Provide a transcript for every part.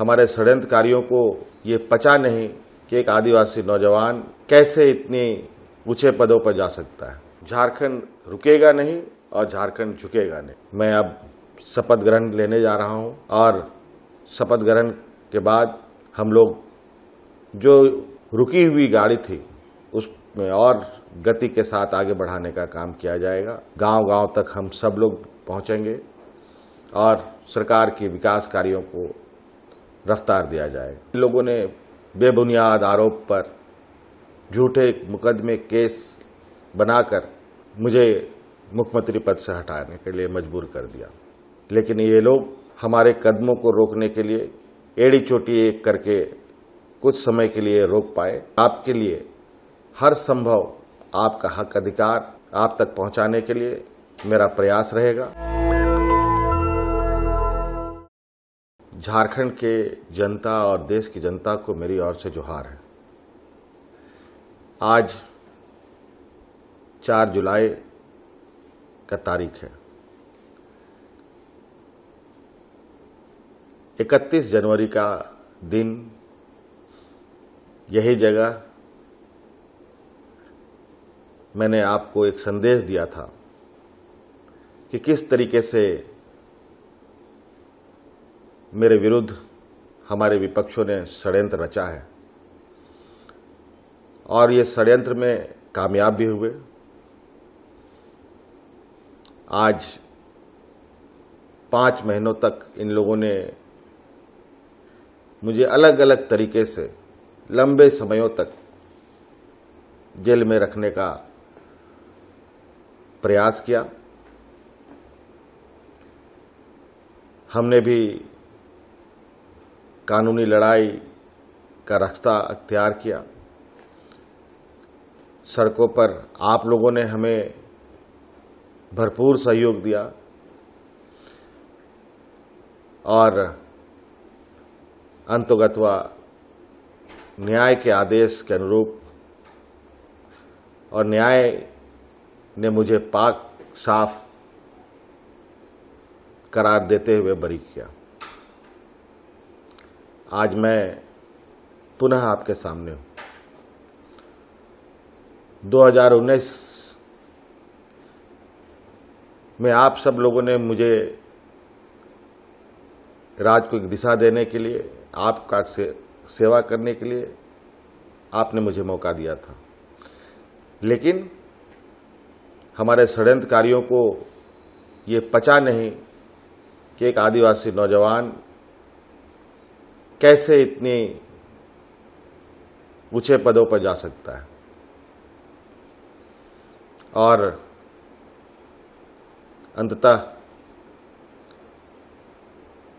हमारे षड्यंत्रकारियों को ये पचा नहीं कि एक आदिवासी नौजवान कैसे इतने ऊँचे पदों पर जा सकता है। झारखंड रुकेगा नहीं और झारखंड झुकेगा नहीं। मैं अब शपथ ग्रहण लेने जा रहा हूँ और शपथ ग्रहण के बाद हम लोग जो रुकी हुई गाड़ी थी, उसमें और गति के साथ आगे बढ़ाने का काम किया जाएगा। गाँव गाँव तक हम सब लोग पहुँचेंगे और सरकार के विकास कार्यों को रफ्तार दिया जाएगा लोगों ने बेबुनियाद आरोप पर झूठे मुकदमे केस बनाकर मुझे मुख्यमंत्री पद से हटाने के लिए मजबूर कर दिया। लेकिन ये लोग हमारे कदमों को रोकने के लिए, एड़ी चोटी एक करके कुछ समय के लिए रोक पाए। आपके लिए हर संभव आपका हक अधिकार आप तक पहुँचाने के लिए मेरा प्रयास रहेगा। झारखंड के जनता और देश की जनता को मेरी ओर से जोहार है। आज 4 जुलाई का तारीख है। 31 जनवरी का दिन, यही जगह मैंने आपको एक संदेश दिया था कि किस तरीके से मेरे विरुद्ध हमारे विपक्षों ने षड्यंत्र रचा है। और ये षड्यंत्र में कामयाब भी हुए। आज पाँच महीनों तक इन लोगों ने मुझे अलग अलग तरीके से लंबे समयों तक जेल में रखने का प्रयास किया। हमने भी कानूनी लड़ाई का रास्ता अख्तियार किया। सड़कों पर आप लोगों ने हमें भरपूर सहयोग दिया। और अंतोगतवा न्याय के आदेश के अनुरूप और न्याय ने मुझे पाक साफ़ करार देते हुए बरी किया। आज मैं पुनः आपके सामने हूँ। 2019 में आप सब लोगों ने मुझे राज को एक दिशा देने के लिए आपका से, सेवा करने के लिए आपने मुझे मौका दिया था। लेकिन हमारे षड्यंत्रकारियों को ये पचा नहीं कि एक आदिवासी नौजवान कैसे इतनी ऊँचे पदों पर जा सकता है? और अंततः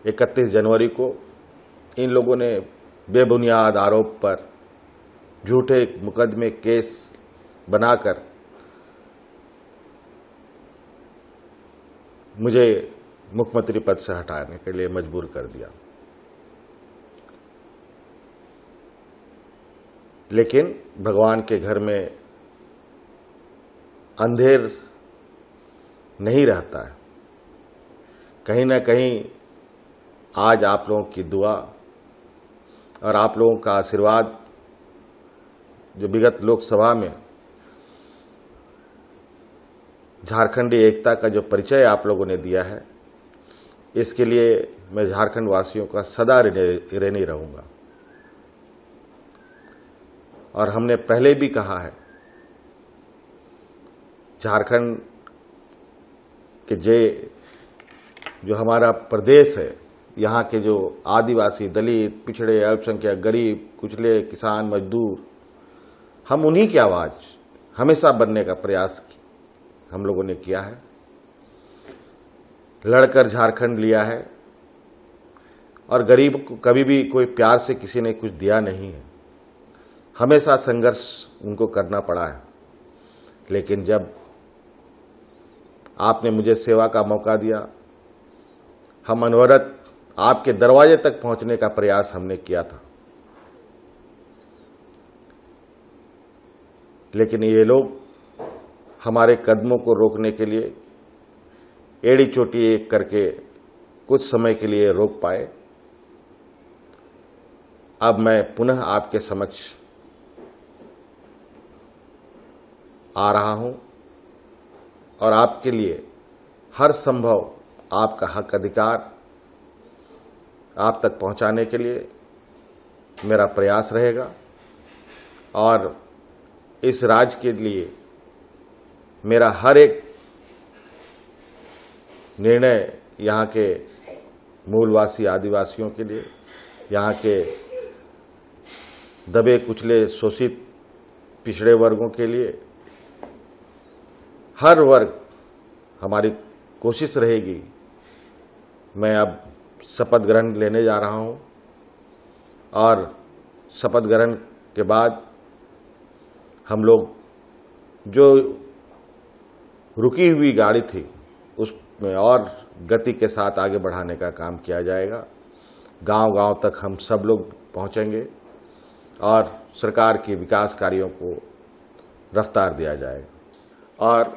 31 जनवरी को इन लोगों ने बेबुनियाद आरोप पर झूठे मुकदमे केस बनाकर मुझे मुख्यमंत्री पद से हटाने के लिए मजबूर कर दिया। लेकिन भगवान के घर में अंधेर नहीं रहता है। कहीं ना कहीं आज आप लोगों की दुआ और आप लोगों का आशीर्वाद जो विगत लोकसभा में झारखंडी एकता का जो परिचय आप लोगों ने दिया है, इसके लिए मैं झारखंड वासियों का सदा ऋणी रहूँगा। और हमने पहले भी कहा है, झारखंड के जे, जो हमारा प्रदेश है, यहाँ के जो आदिवासी, दलित, पिछड़े, अल्पसंख्यक, गरीब, कुचले, किसान, मजदूर, हम उन्हीं की आवाज़ हमेशा बनने का प्रयास हम लोगों ने किया है। लड़कर झारखंड लिया है और गरीब को कभी भी कोई प्यार से किसी ने कुछ दिया नहीं है। हमेशा संघर्ष उनको करना पड़ा है। लेकिन जब आपने मुझे सेवा का मौका दिया, हम अनवरत आपके दरवाजे तक पहुँचने का प्रयास हमने किया था। लेकिन ये लोग हमारे कदमों को रोकने के लिए एड़ी चोटी एक करके कुछ समय के लिए रोक पाए। अब मैं पुनः आपके समक्ष आ रहा हूँ और आपके लिए हर संभव आपका हक अधिकार आप तक पहुँचाने के लिए मेरा प्रयास रहेगा और इस राज्य के लिए मेरा हर एक निर्णय यहाँ के मूलवासी आदिवासियों के लिए, यहाँ के दबे कुचले शोषित पिछड़े वर्गों के लिए हर वर्ग हमारी कोशिश रहेगी। मैं अब शपथ ग्रहण लेने जा रहा हूँ और शपथ ग्रहण के बाद हम लोग जो रुकी हुई गाड़ी थी, उसमें और गति के साथ आगे बढ़ाने का काम किया जाएगा। गांव-गांव तक हम सब लोग पहुँचेंगे और सरकार के विकास कार्यों को रफ्तार दिया जाएगा। और